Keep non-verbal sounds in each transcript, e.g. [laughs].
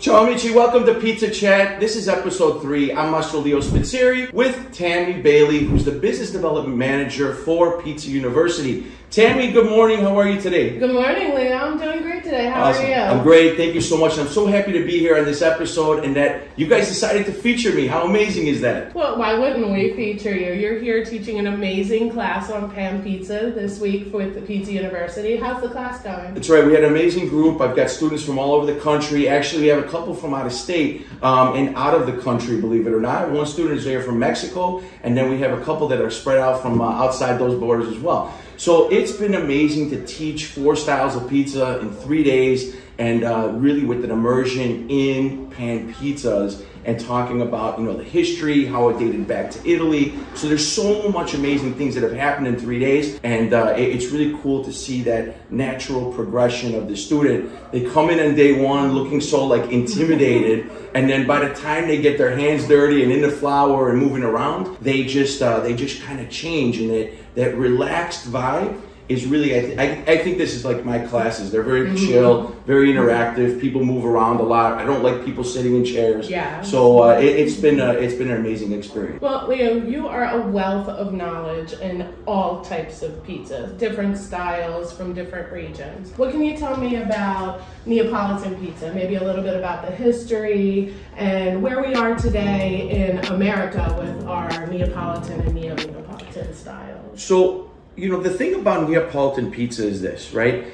Ciao amici, welcome to Pizza Chat. This is episode three. I'm Master Leo Spizzirri with Tami Bailey, who's the business development manager for Pizza University. Tami, good morning. How are you today? Good morning, Leo. I'm doing great today. How Awesome. are you? I'm great. Thank you so much. I'm so happy to be here on this episode and that you guys decided to feature me. How amazing is that? Well, why wouldn't we feature you? You're here teaching an amazing class on pan pizza this week with the Pizza University. How's the class going? That's right. We had an amazing group. I've got students from all over the country. Actually, we have a couple from out of state um, and out of the country, believe it or not. One student is there from Mexico, and then we have a couple that are spread out from uh, outside those borders as well. So it's been amazing to teach four styles of pizza in three days and uh, really with an immersion in pan pizzas and talking about you know the history, how it dated back to Italy. So there's so much amazing things that have happened in three days, and uh, it- it's really cool to see that natural progression of the student. They come in on day one looking so like intimidated, [laughs] and then by the time they get their hands dirty and in the flour and moving around, they just uh, they just kind of change, and that that relaxed vibe is really I, th- I, I think this is like my classes they're very chill very interactive people move around a lot i don't like people sitting in chairs Yeah. so uh, it, it's been a, it's been an amazing experience Well, Leo, you are a wealth of knowledge in all types of pizzas, different styles from different regions. What can you tell me about Neapolitan pizza? Maybe a little bit about the history and where we are today in America with our Neapolitan and neo Neapolitan styles. so you know the thing about neapolitan pizza is this right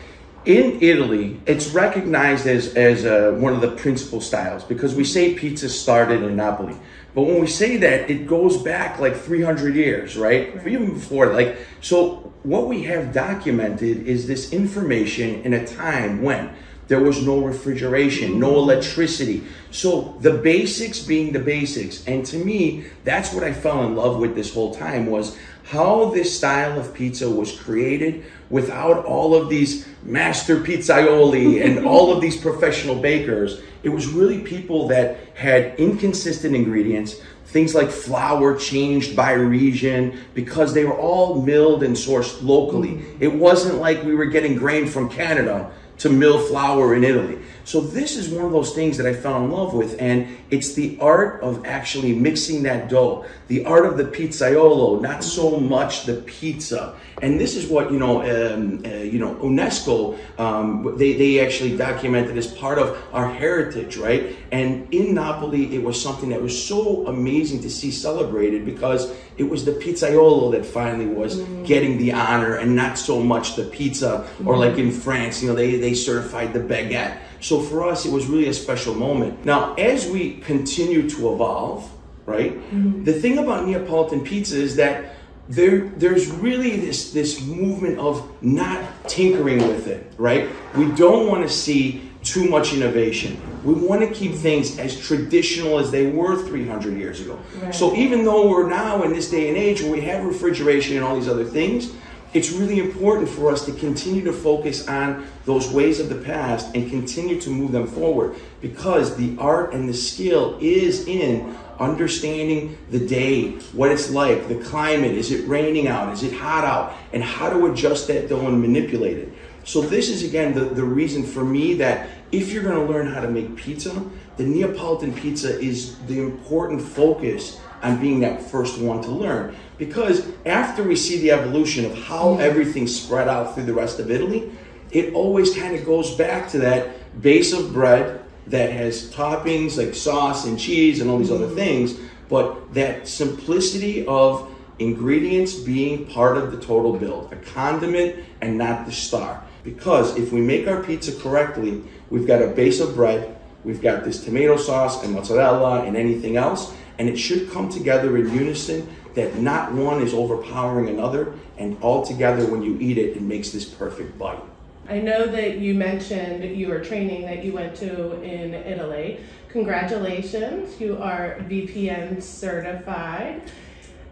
in italy it's recognized as as uh, one of the principal styles because we say pizza started in napoli but when we say that it goes back like 300 years right, even before like so what we have documented is this information in a time when there was no refrigeration, no electricity. So the basics being the basics. And to me, that's what I fell in love with this whole time was how this style of pizza was created without all of these master pizzaioli and [laughs] all of these professional bakers. It was really people that had inconsistent ingredients, things like flour changed by region because they were all milled and sourced locally. Mm. It wasn't like we were getting grain from Canada to mill flour in Italy. So this is one of those things that I fell in love with, and it's the art of actually mixing that dough, the art of the pizzaiolo, not so much the pizza. And this is what you know, um, uh, you know, UNESCO um, they they actually documented as part of our heritage, right? And in Napoli, it was something that was so amazing to see celebrated because it was the pizzaiolo that finally was getting the honor, and not so much the pizza or like in France, you know, they they certified the baguette. So for us, it was really a special moment. Now, as we continue to evolve, right? Mm-hmm. The thing about Neapolitan pizza is that there there's really this this movement of not tinkering with it, right? We don't want to see too much innovation. We want to keep things as traditional as they were 300 years ago. Right. So even though we're now in this day and age where we have refrigeration and all these other things, it's really important for us to continue to focus on those ways of the past and continue to move them forward because the art and the skill is in understanding the day, what it's like, the climate, is it raining out, is it hot out, and how to adjust that dough and manipulate it. So this is again the, the reason for me that if you're gonna learn how to make pizza, the Neapolitan pizza is the important focus on being that first one to learn. Because after we see the evolution of how everything spread out through the rest of Italy, it always kind of goes back to that base of bread that has toppings like sauce and cheese and all these other mm-hmm. things, but that simplicity of ingredients being part of the total build, a condiment and not the star. Because if we make our pizza correctly, we've got a base of bread, we've got this tomato sauce and mozzarella and anything else, and it should come together in unison that not one is overpowering another, and all together when you eat it, it makes this perfect bite. I know that you mentioned your training that you went to in Italy. Congratulations, you are AVPN certified.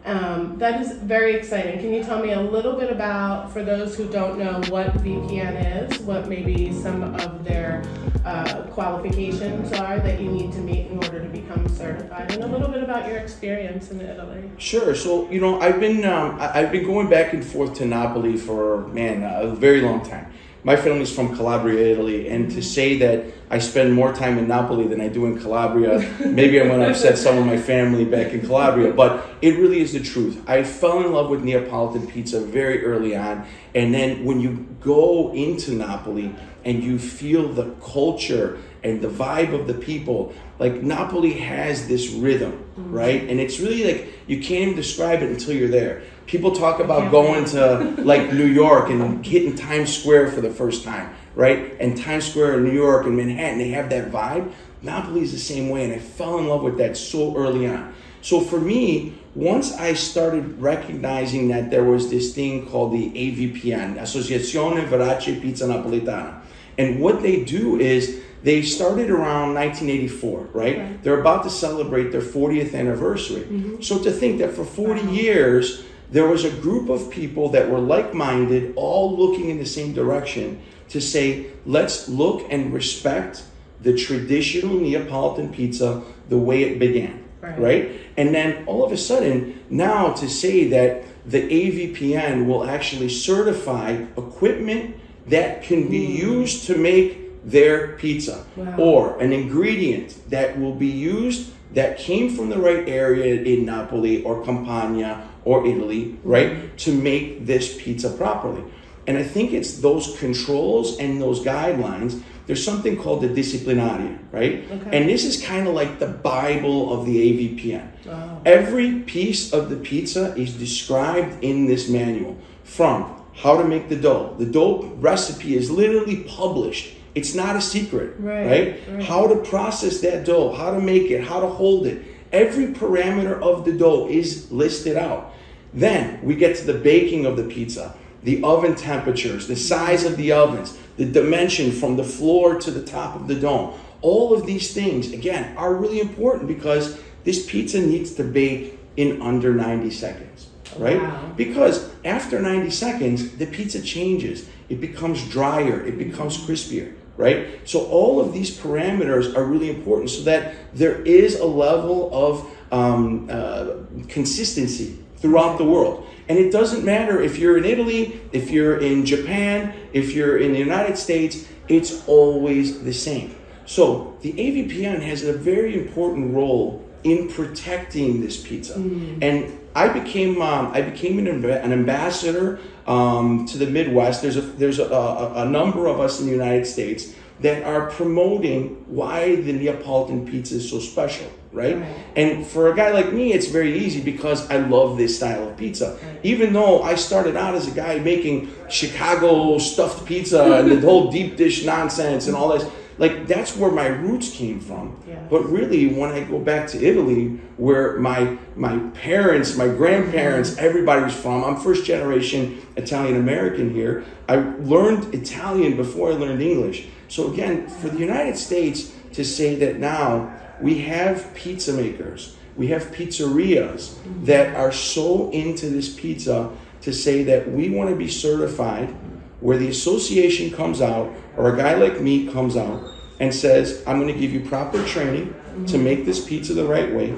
Um, that is very exciting. Can you tell me a little bit about, for those who don't know what AVPN is, what maybe some of their uh, qualifications are that you need to meet in order to become certified, and a little bit about your experience in Italy? Sure. So you know, I've been um, I've been going back and forth to Napoli for man a very long time. My family's from Calabria, Italy, and to say that I spend more time in Napoli than I do in Calabria, [laughs] maybe I'm going to upset some of my family back in Calabria, but it really is the truth. I fell in love with Neapolitan pizza very early on, and then when you go into Napoli and you feel the culture and the vibe of the people, like Napoli has this rhythm, mm-hmm. right? And it's really like you can't even describe it until you're there. People talk about going to [laughs] like New York and hitting Times Square for the first time, right? And Times Square in New York and Manhattan, they have that vibe. Napoli is the same way, and I fell in love with that so early on. So for me, once I started recognizing that there was this thing called the AVPN, Associazione Verace Pizza Napoletana, and what they do is they started around 1984, right? right? They're about to celebrate their 40th anniversary. Mm-hmm. So to think that for 40 wow. years, there was a group of people that were like minded, all looking in the same direction to say, let's look and respect the traditional Neapolitan pizza the way it began, right? right? And then all of a sudden, now to say that the AVPN will actually certify equipment that can be mm. used to make their pizza wow. or an ingredient that will be used that came from the right area in Napoli or Campania or Italy, right, mm-hmm. to make this pizza properly. And I think it's those controls and those guidelines. There's something called the disciplinaria, right? Okay. And this is kind of like the Bible of the AVPN. Wow. Every piece of the pizza is described in this manual from how to make the dough. The dough recipe is literally published it's not a secret, right, right? right? How to process that dough, how to make it, how to hold it. Every parameter of the dough is listed out. Then we get to the baking of the pizza, the oven temperatures, the size of the ovens, the dimension from the floor to the top of the dome. All of these things, again, are really important because this pizza needs to bake in under 90 seconds, right? Wow. Because after 90 seconds, the pizza changes. It becomes drier, it becomes crispier right? So all of these parameters are really important so that there is a level of um, uh, consistency throughout the world. And it doesn't matter if you're in Italy, if you're in Japan, if you're in the United States, it's always the same. So the AVPN has a very important role in protecting this pizza. Mm. And I became um, I became an, an ambassador um, to the Midwest. There's a there's a, a, a, number of us in the United States that are promoting why the Neapolitan pizza is so special, right? right? And for a guy like me, it's very easy because I love this style of pizza. Right. Even though I started out as a guy making Chicago stuffed pizza and the whole deep dish nonsense and all this like that's where my roots came from. Yeah. But really, when I go back to Italy, where my my parents, my grandparents, mm-hmm. everybody was from, I'm first generation Italian American here. I learned Italian before I learned English. So again, for the United States to say that now we have pizza makers, we have pizzerias that are so into this pizza to say that we want to be certified where the association comes out or a guy like me comes out and says, I'm going to give you proper training to make this pizza the right way.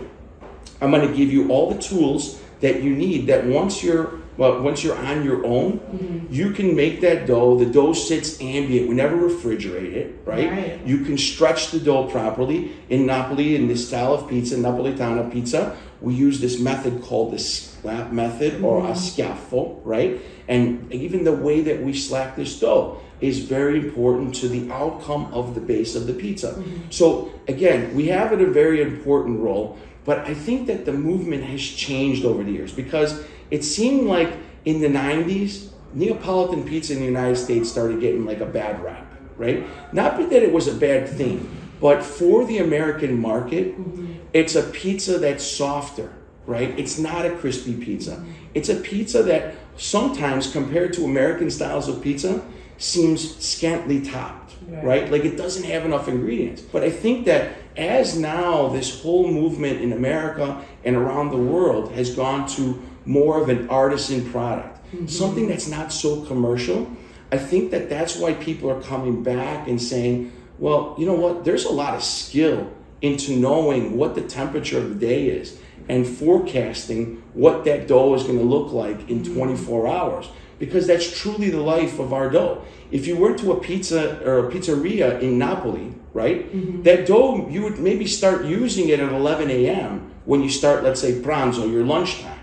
I'm going to give you all the tools that you need that once you're well, once you're on your own, mm-hmm. you can make that dough. The dough sits ambient. We never refrigerate it, right? right? You can stretch the dough properly. In Napoli, in this style of pizza, Napolitana pizza, we use this method called the slap method mm-hmm. or a schiaffo, right? And even the way that we slap this dough is very important to the outcome of the base of the pizza. Mm-hmm. So again, we have it a very important role, but I think that the movement has changed over the years because it seemed like in the 90s, Neapolitan pizza in the United States started getting like a bad rap, right? Not that it was a bad thing, but for the American market, mm-hmm. it's a pizza that's softer, right? It's not a crispy pizza. It's a pizza that sometimes, compared to American styles of pizza, seems scantily topped, right. right? Like it doesn't have enough ingredients. But I think that as now this whole movement in America and around the world has gone to more of an artisan product, mm-hmm. something that's not so commercial, I think that that's why people are coming back and saying, well, you know what, there's a lot of skill into knowing what the temperature of the day is and forecasting what that dough is going to look like in mm-hmm. 24 hours because that's truly the life of our dough. If you went to a pizza or a pizzeria in Napoli, right, Mm-hmm. that dough you would maybe start using it at 11 a.m. when you start, let's say, pranzo, your lunchtime.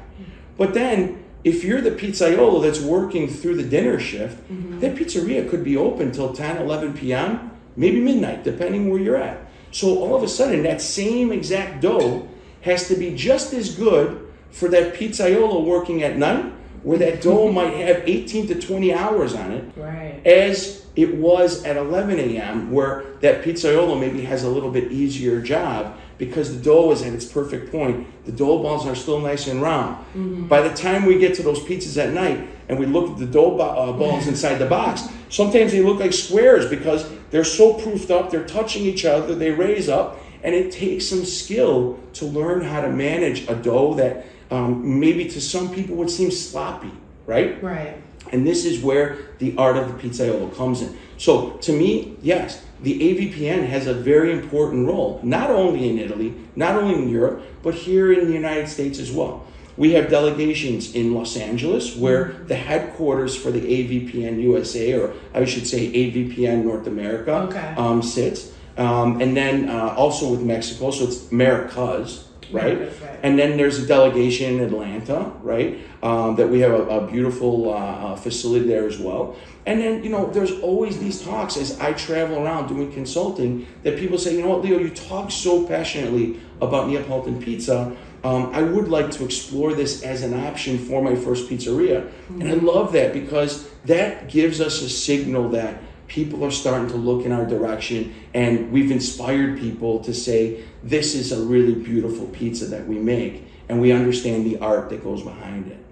But then, if you're the pizzaiolo that's working through the dinner shift, Mm-hmm. that pizzeria could be open till 10, 11 p.m., maybe midnight, depending where you're at. So all of a sudden, that same exact dough has to be just as good for that pizzaiolo working at night, where that dough [laughs] might have 18 to 20 hours on it, Right. as it was at 11 a.m., where that pizzaiolo maybe has a little bit easier job because the dough is at its perfect point. The dough balls are still nice and round. By the time we get to those pizzas at night and we look at the dough ba- uh, balls inside the box, sometimes they look like squares because they're so proofed up, they're touching each other, they raise up, and it takes some skill to learn how to manage a dough that um, maybe to some people would seem sloppy, right? Right. And this is where the art of the pizzaiolo comes in. So to me, yes, the AVPN has a very important role, not only in Italy, not only in Europe, but here in the United States as well. We have delegations in Los Angeles where the headquarters for the AVPN USA, or I should say AVPN North America, Okay. um, sits. Um, and then uh, also with Mexico, so it's Americas, right? Right. And then there's a delegation in Atlanta, right? Um, that we have a, a beautiful uh, uh, facility there as well. And then, you know, there's always these talks as I travel around doing consulting that people say, you know what, Leo, you talk so passionately about Neapolitan pizza. Um, I would like to explore this as an option for my first pizzeria. And I love that because that gives us a signal that people are starting to look in our direction and we've inspired people to say this is a really beautiful pizza that we make and we understand the art that goes behind it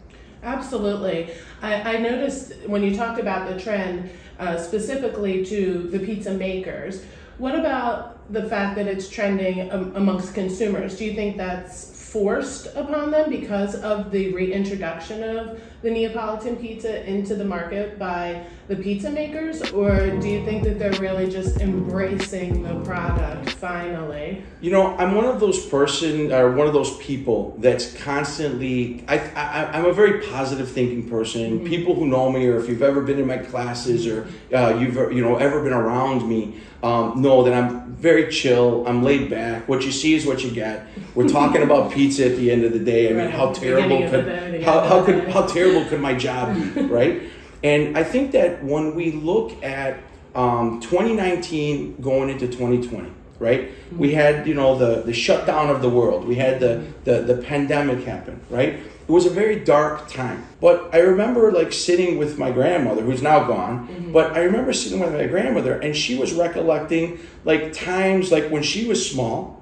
Absolutely. I, I noticed when you talked about the trend uh, specifically to the pizza makers, what about the fact that it's trending um, amongst consumers? Do you think that's forced upon them because of the reintroduction of the Neapolitan pizza into the market by the pizza makers? Or do you think that they're really just embracing the product finally? you know i'm one of those person or one of those people that's constantly i, I i'm a very positive thinking person people who know me or if you've ever been in my classes or uh, you've you know ever been around me um, know that i'm very chill i'm laid back what you see is what you get we're [laughs] talking about pizza at the end of the day i mean Right. how terrible could how, how could how terrible could my job be [laughs] right and i think that when we look at um, 2019 going into 2020 right? We had you know the the shutdown of the world. We had the the, the pandemic happen right? It was a very dark time. But i remember like sitting with my grandmother who's now gone but i remember sitting with my grandmother and she was recollecting like times like when she was small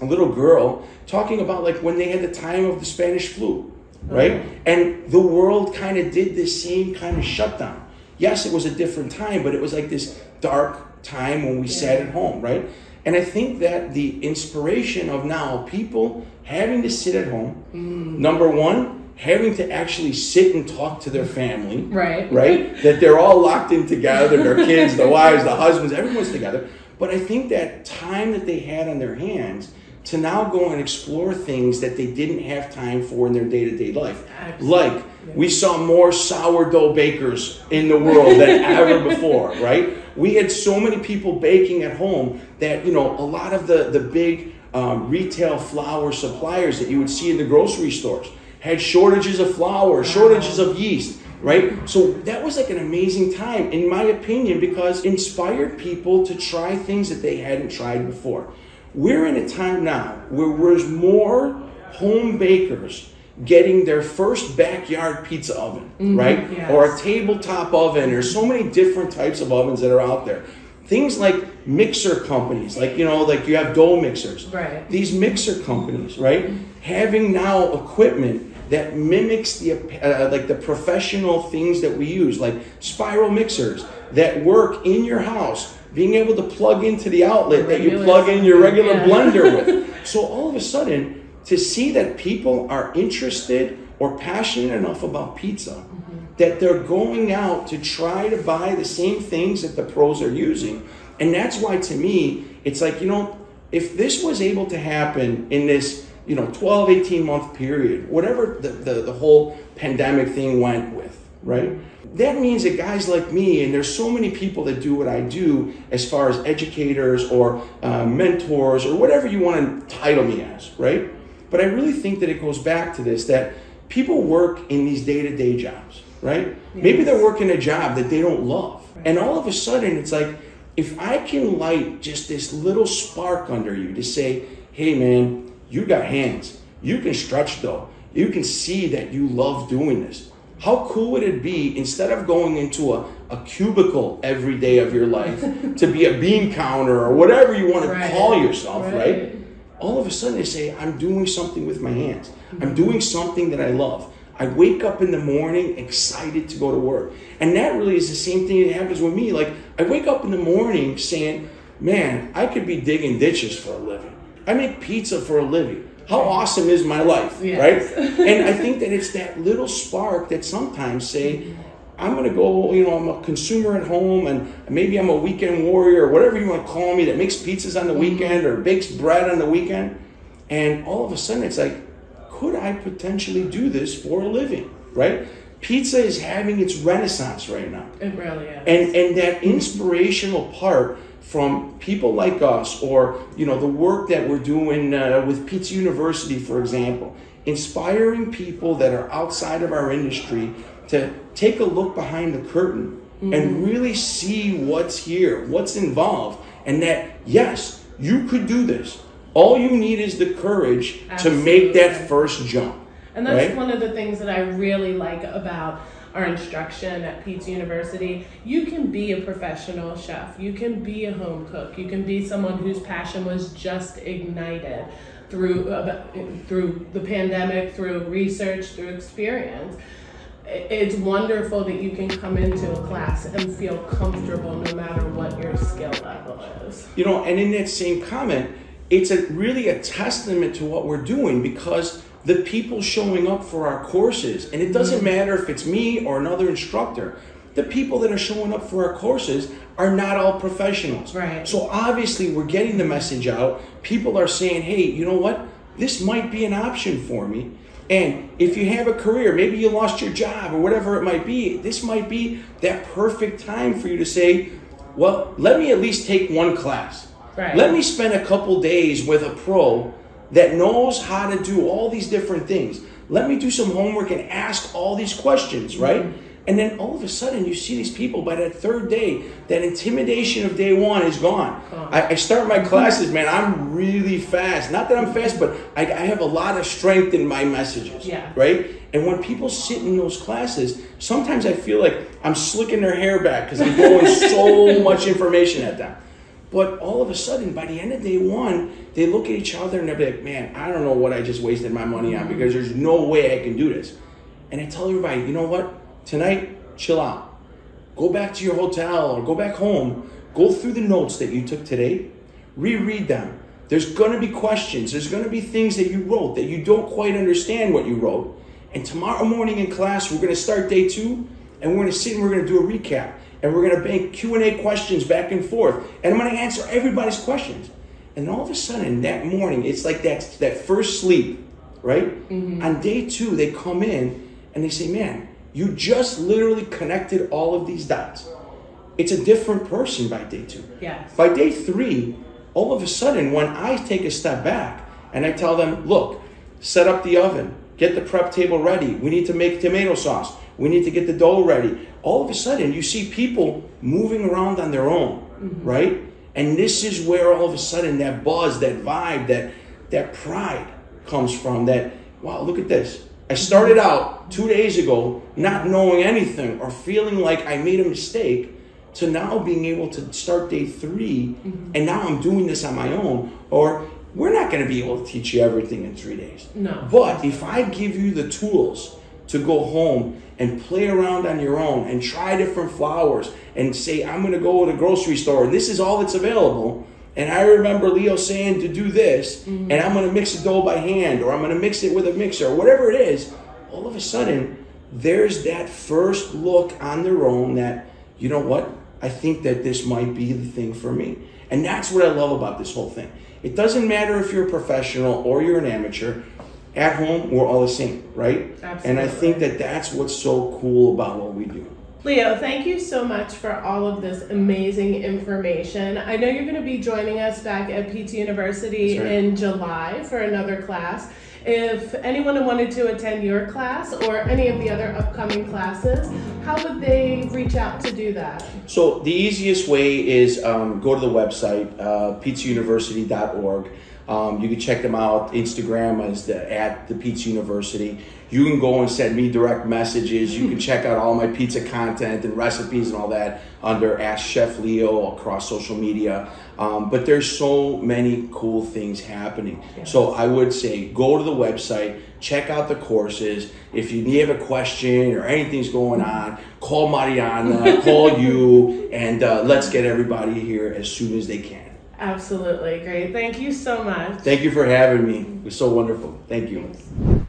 a little girl talking about like when they had the time of the Spanish flu, right? Uh-huh. And the world kind of did this same kind of shutdown. Yes, it was a different time, but it was like this dark time when we sat at home, right? And I think that the inspiration of now people having to sit at home, mm. number one, having to actually sit and talk to their family, Right. right? that they're all locked in together, their kids, the wives, the husbands, everyone's together. But I think that time that they had on their hands to now go and explore things that they didn't have time for in their day-to-day life. Absolutely. Like we saw more sourdough bakers in the world than [laughs] ever before, right? We had so many people baking at home that, you know, a lot of the, the big um, retail flour suppliers that you would see in the grocery stores had shortages of flour, shortages of yeast, right? So that was like an amazing time, in my opinion, because inspired people to try things that they hadn't tried before. We're in a time now where there's more home bakers getting their first backyard pizza oven, right? yes. Or a tabletop oven. There's so many different types of ovens that are out there. Things like mixer companies, like you know, like you have dough mixers. Right. These mixer companies, right? Having now equipment that mimics the uh, like the professional things that we use, like spiral mixers that work in your house, being able to plug into the outlet that you plug in your regular yeah. blender with. [laughs] So all of a sudden, to see that people are interested or passionate enough about pizza mm-hmm. that they're going out to try to buy the same things that the pros are using. And that's why to me, it's like, you know, if this was able to happen in this, you know, 12, 18 month period, whatever the, the, the whole pandemic thing went with, right? That means that guys like me, and there's so many people that do what I do as far as educators or uh, mentors or whatever you want to title me as, right? But I really think that it goes back to this that people work in these day to day jobs, right? Yes. Maybe they're working a job that they don't love. Right. And all of a sudden, it's like, if I can light just this little spark under you to say, hey man, you got hands, you can stretch though, you can see that you love doing this. How cool would it be instead of going into a, a cubicle every day of your life [laughs] to be a bean counter or whatever you want to call yourself, right. right? All of a sudden they say, I'm doing something with my hands. I'm mm-hmm. doing something that I love. I wake up in the morning excited to go to work. And that really is the same thing that happens with me. Like, I wake up in the morning saying, man, I could be digging ditches for a living. I make pizza for a living. How awesome is my life, yes. right? [laughs] and I think that it's that little spark that sometimes say, I'm going to go, you know, I'm a consumer at home and maybe I'm a weekend warrior or whatever you want to call me that makes pizzas on the mm-hmm. weekend or bakes bread on the weekend. And all of a sudden it's like, could I potentially do this for a living, right? Pizza is having its renaissance right now. It really is. And, and that inspirational part from people like us or you know the work that we're doing uh, with pizza university for example inspiring people that are outside of our industry to take a look behind the curtain mm-hmm. and really see what's here what's involved and that yes you could do this all you need is the courage Absolutely. to make that first jump and that's right? one of the things that i really like about our instruction at Pizza University, you can be a professional chef. You can be a home cook. You can be someone whose passion was just ignited through uh, through the pandemic, through research, through experience. It's wonderful that you can come into a class and feel comfortable no matter what your skill level is. You know, and in that same comment, it's a, really a testament to what we're doing because the people showing up for our courses, and it doesn't mm-hmm. matter if it's me or another instructor, the people that are showing up for our courses are not all professionals. Right. So obviously, we're getting the message out. People are saying, hey, you know what? This might be an option for me. And if you have a career, maybe you lost your job or whatever it might be, this might be that perfect time for you to say, well, let me at least take one class. Right. Let me spend a couple days with a pro that knows how to do all these different things. Let me do some homework and ask all these questions, right? Mm-hmm. And then all of a sudden, you see these people by that third day, that intimidation of day one is gone. Oh. I, I, start my classes, man, I'm really fast. Not that I'm fast, but I, I have a lot of strength in my messages, yeah. right? And when people sit in those classes, sometimes I feel like I'm slicking their hair back because I'm going so [laughs] much information at them. But all of a sudden, by the end of day one, they look at each other and they're like, man, I don't know what I just wasted my money on mm-hmm. because there's no way I can do this. And I tell everybody, you know what? Tonight, chill out. Go back to your hotel or go back home. Go through the notes that you took today, reread them. There's going to be questions. There's going to be things that you wrote that you don't quite understand what you wrote. And tomorrow morning in class, we're going to start day two and we're going to sit and we're going to do a recap and we're going to make Q&A questions back and forth. And I'm going to answer everybody's questions. And all of a sudden, that morning, it's like that, that first sleep, right? Mm-hmm. On day two, they come in and they say, man, you just literally connected all of these dots. It's a different person by day two. Yes. By day three, all of a sudden, when I take a step back and I tell them, look, set up the oven, get the prep table ready. We need to make tomato sauce. We need to get the dough ready. All of a sudden, you see people moving around on their own, mm-hmm. right? And this is where all of a sudden that buzz, that vibe, that that pride comes from. That wow, look at this. I started out two days ago not knowing anything or feeling like I made a mistake to now being able to start day 3 mm-hmm. and now I'm doing this on my own. Or we're not going to be able to teach you everything in three days. No. But if I give you the tools to go home and play around on your own and try different flours and say, I'm going to go to the grocery store and this is all that's available. And I remember Leo saying to do this, mm-hmm. and I'm going to mix the dough by hand or I'm going to mix it with a mixer or whatever it is. All of a sudden, there's that first look on their own that, you know what, I think that this might be the thing for me. And that's what I love about this whole thing. It doesn't matter if you're a professional or you're an amateur at home, we're all the same, right? Absolutely. And I think that that's what's so cool about what we do. Leo, thank you so much for all of this amazing information. I know you're going to be joining us back at PT University right. in July for another class. If anyone wanted to attend your class or any of the other upcoming classes, how would they reach out to do that? So the easiest way is um, go to the website, uh, pizzauniversity.org. Um, you can check them out. Instagram is the, at the Pizza University. You can go and send me direct messages. You can [laughs] check out all my pizza content and recipes and all that under Ask Chef Leo across social media. Um, but there's so many cool things happening. So I would say go to the website, check out the courses. If you have a question or anything's going on, call Mariana, [laughs] call you, and uh, let's get everybody here as soon as they can. Absolutely great. Thank you so much. Thank you for having me. It was so wonderful. Thank you.